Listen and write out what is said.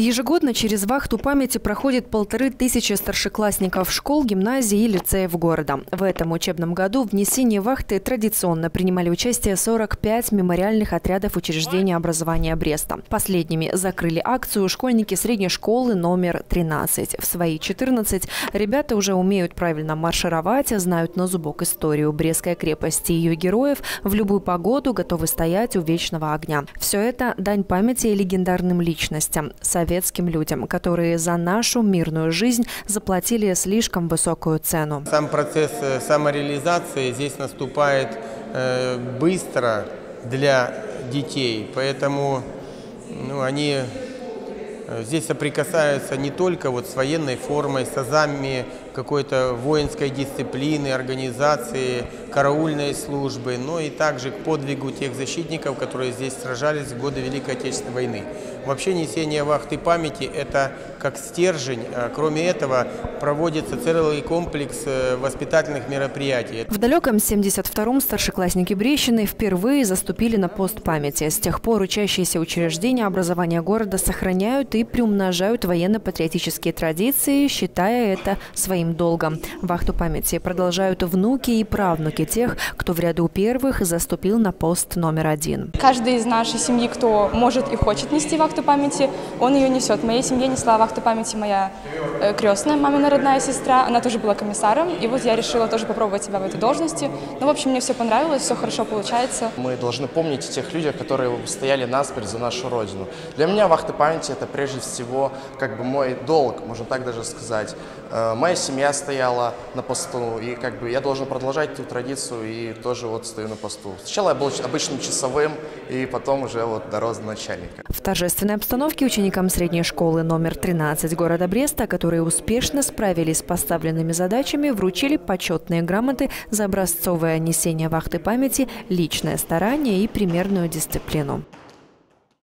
Ежегодно через вахту памяти проходит полторы тысячи старшеклассников школ, гимназий и лицеев города. В этом учебном году в внесении вахты традиционно принимали участие 45 мемориальных отрядов учреждения образования Бреста. Последними закрыли акцию школьники средней школы номер 13. В свои 14 ребята уже умеют правильно маршировать, знают на зубок историю Брестской крепости и ее героев, в любую погоду готовы стоять у вечного огня. Все это дань памяти легендарным личностям – советским людям, которые за нашу мирную жизнь заплатили слишком высокую цену. Сам процесс э, самореализации здесь наступает э, быстро для детей, поэтому ну, они э, здесь соприкасаются не только вот с военной формой, с азами какой-то воинской дисциплины, организации, караульной службы, но и также к подвигу тех защитников, которые здесь сражались в годы Великой Отечественной войны. Вообще несение вахты памяти – это как стержень. А кроме этого, проводится целый комплекс э, воспитательных мероприятий. В далеком 72-м старшеклассники Брещины впервые заступили на пост памяти. С тех пор учащиеся учреждения образования города сохраняют и приумножают военно-патриотические традиции, считая это своим долгом. Вахту памяти продолжают внуки и правнуки тех, кто в ряду первых заступил на пост номер один. Каждый из нашей семьи, кто может и хочет нести вахту памяти, он ее несет. В моей семье несла вахту памяти моя э, крестная, мамина родная сестра. Она тоже была комиссаром. И вот я решила тоже попробовать себя в этой должности. Ну, в общем, мне все понравилось, все хорошо получается. Мы должны помнить о тех людях, которые стояли наспорь за нашу Родину. Для меня вахта памяти – это прежде всего как бы мой долг, можно так даже сказать. Э, моя семья стояла на посту, и как бы я должен продолжать эту традицию, и тоже вот стою на посту. Сначала я был обычным часовым, и потом уже вот дорос до начальника. В торжественной обстановке ученикам средней школы номер 13 города Бреста, которые успешно справились с поставленными задачами, вручили почетные грамоты за образцовое несение вахты памяти, личное старание и примерную дисциплину.